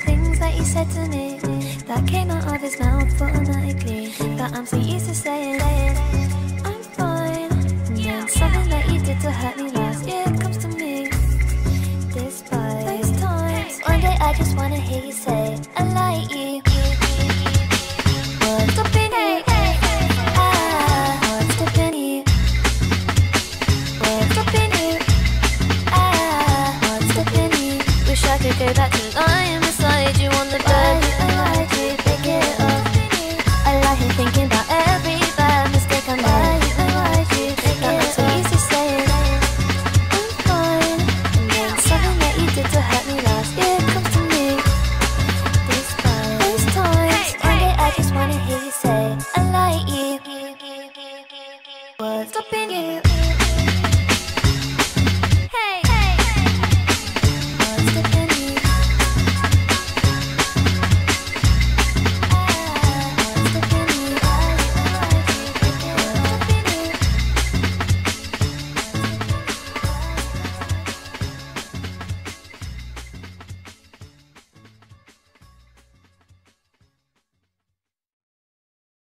he said to me that came out of his mouth automatically. That I'm so used to saying, I'm fine. And then something that you did to hurt me last year comes to me. Despite those times, one day I just wanna hear you say, I like you. What's stopping you? Ah, what's stopping you? What's stopping you? Ah, what's stopping you? Wish I could go back to lying beside you on the bed. I lied to pick it up. I lie here thinking about every bad mistake I made. I to pick it up. so easy saying I'm fine. And then something that you did to hurt me last year comes to me. Despite those times, one day I just wanna hear you say I like you. What's stopping you?